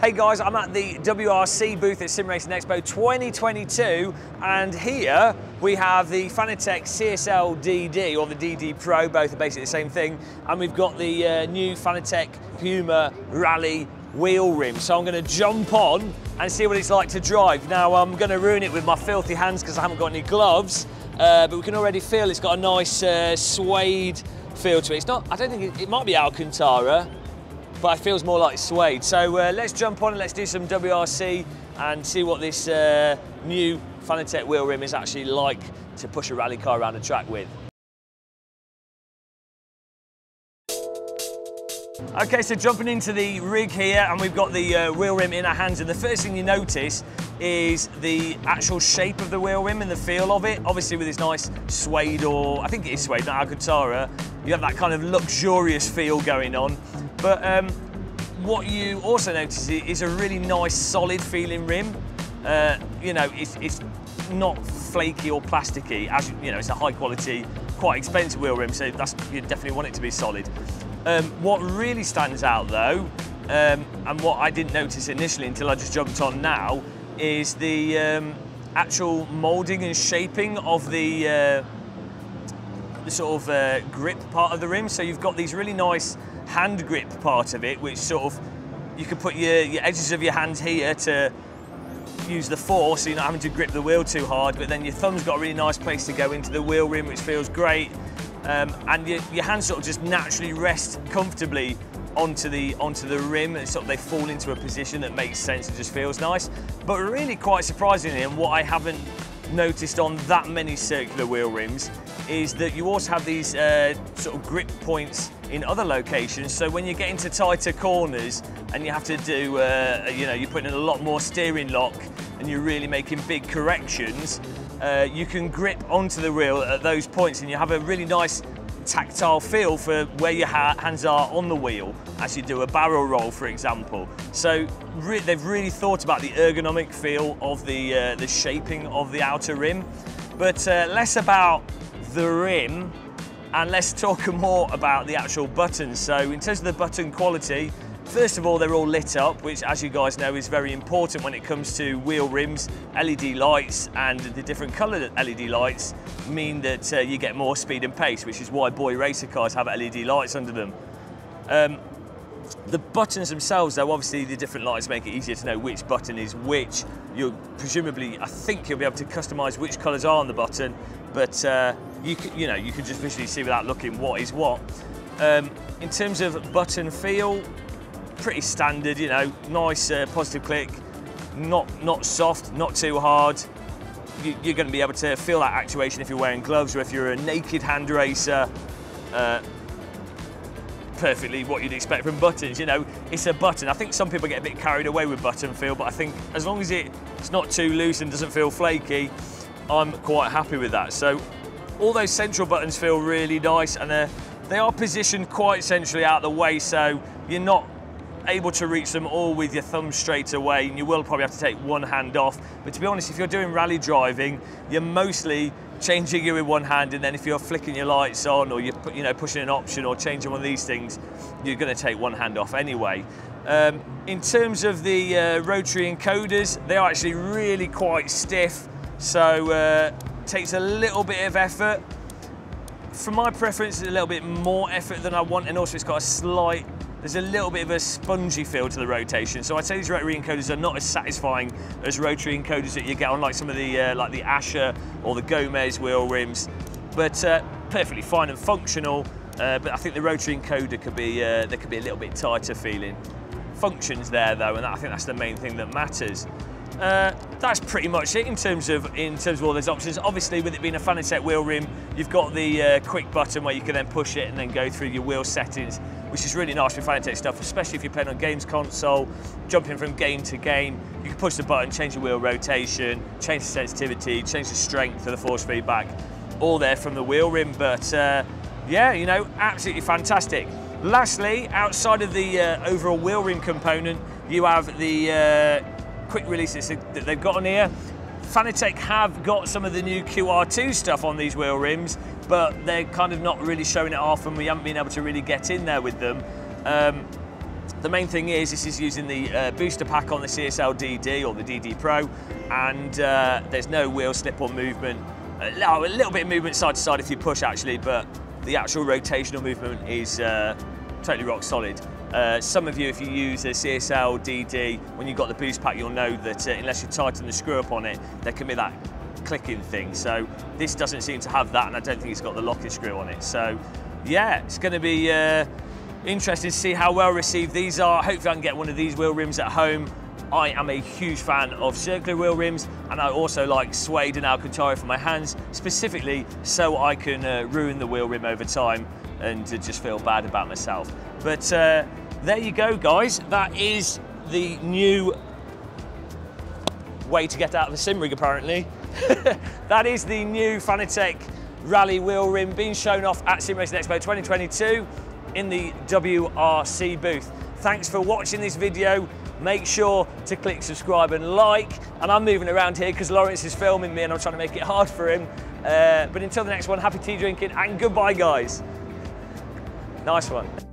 Hey guys, I'm at the WRC booth at Sim Racing Expo 2022 and here we have the Fanatec CSL DD or the DD Pro, both are basically the same thing and we've got the uh, new Fanatec Puma Rally wheel rim. So I'm going to jump on and see what it's like to drive. Now I'm going to ruin it with my filthy hands because I haven't got any gloves, uh, but we can already feel it's got a nice uh, suede feel to it. It's not, I don't think it, it might be Alcantara, but it feels more like suede. So uh, let's jump on and let's do some WRC and see what this uh, new Fanatec wheel rim is actually like to push a rally car around the track with. Okay, so jumping into the rig here and we've got the uh, wheel rim in our hands and the first thing you notice is the actual shape of the wheel rim and the feel of it. Obviously with this nice suede or, I think it is suede, not Alcantara, you have that kind of luxurious feel going on. But um, what you also notice is a really nice solid feeling rim. Uh, you know, it's, it's not flaky or plasticky, as you know, it's a high quality, quite expensive wheel rim, so that's, you definitely want it to be solid. Um, what really stands out though, um, and what I didn't notice initially until I just jumped on now, is the um, actual moulding and shaping of the, uh, the sort of uh, grip part of the rim. So you've got these really nice hand grip part of it, which sort of, you can put your, your edges of your hands here to use the force, so you're not having to grip the wheel too hard, but then your thumb's got a really nice place to go into the wheel rim, which feels great. Um, and your, your hands sort of just naturally rest comfortably onto the onto the rim and sort of they fall into a position that makes sense and just feels nice. But really quite surprisingly, and what I haven't noticed on that many circular wheel rims is that you also have these uh, sort of grip points in other locations. So when you get into tighter corners and you have to do, uh, you know, you're putting in a lot more steering lock and you're really making big corrections, uh, you can grip onto the wheel at those points and you have a really nice tactile feel for where your hands are on the wheel as you do a barrel roll, for example. So re they've really thought about the ergonomic feel of the, uh, the shaping of the outer rim, but uh, less about the rim and let's talk more about the actual buttons. So in terms of the button quality, First of all, they're all lit up, which as you guys know is very important when it comes to wheel rims. LED lights and the different coloured LED lights mean that uh, you get more speed and pace, which is why boy racer cars have LED lights under them. Um, the buttons themselves, though, obviously the different lights make it easier to know which button is which. You'll presumably, I think you'll be able to customise which colours are on the button, but uh, you, can, you know, you can just visually see without looking what is what. Um, in terms of button feel, pretty standard, you know, nice uh, positive click, not, not soft, not too hard. You, are going to be able to feel that actuation if you're wearing gloves or if you're a naked hand racer. Uh, perfectly what you'd expect from buttons. You know, it's a button. I think some people get a bit carried away with button feel, but I think as long as it, it's not too loose and doesn't feel flaky, I'm quite happy with that. So all those central buttons feel really nice and they're, they are positioned quite centrally out of the way, so you're not able to reach them all with your thumb straight away and you will probably have to take one hand off. But to be honest, if you're doing rally driving, you're mostly changing it with one hand and then if you're flicking your lights on or you're you know, pushing an option or changing one of these things, you're going to take one hand off anyway. Um, in terms of the uh, rotary encoders, they are actually really quite stiff, so uh, takes a little bit of effort. For my preference, it's a little bit more effort than I want, and also it's got a slight there's a little bit of a spongy feel to the rotation. So I'd say these rotary encoders are not as satisfying as rotary encoders that you get on like some of the uh, like the Ascher or the Gomez wheel rims, but uh, perfectly fine and functional. Uh, but I think the rotary encoder could be uh, there could be a little bit tighter feeling. Functions there though, and I think that's the main thing that matters. Uh, that's pretty much it in terms of in terms of all those options. Obviously, with it being a Fanatec wheel rim, you've got the uh, quick button where you can then push it and then go through your wheel settings, which is really nice with Fanatec stuff, especially if you're playing on games console, jumping from game to game. You can push the button, change the wheel rotation, change the sensitivity, change the strength of the force feedback, all there from the wheel rim. But uh, yeah, you know, absolutely fantastic. Lastly, outside of the uh, overall wheel rim component, you have the uh, quick releases that they've got on here. Fanatec have got some of the new QR2 stuff on these wheel rims, but they're kind of not really showing it off and we haven't been able to really get in there with them. Um, The main thing is this is using the uh, booster pack on the CSL DD or the DD Pro and uh, there's no wheel slip or movement. A little bit of movement side to side if you push actually, but the actual rotational movement is uh, totally rock solid. Uh, some of you, if you use a CSL DD, when you've got the boost pack, you'll know that uh, unless you tighten the screw up on it, there can be that clicking thing. So this doesn't seem to have that, and I don't think it's got the locking screw on it. So yeah, it's going to be uh, interesting to see how well received these are. Hopefully I can get one of these wheel rims at home. I am a huge fan of circular wheel rims and I also like suede and Alcantara for my hands, specifically so I can uh, ruin the wheel rim over time and just feel bad about myself. But uh, there you go guys, that is the new way to get out of the sim rig apparently. that is the new Fanatec rally wheel rim being shown off at Sim Racing Expo 2022 in the WRC booth. Thanks for watching this video. Make sure to click subscribe and like. And I'm moving around here because Lawrence is filming me and I'm trying to make it hard for him. Uh, but until the next one, happy tea drinking and goodbye, guys. Nice one.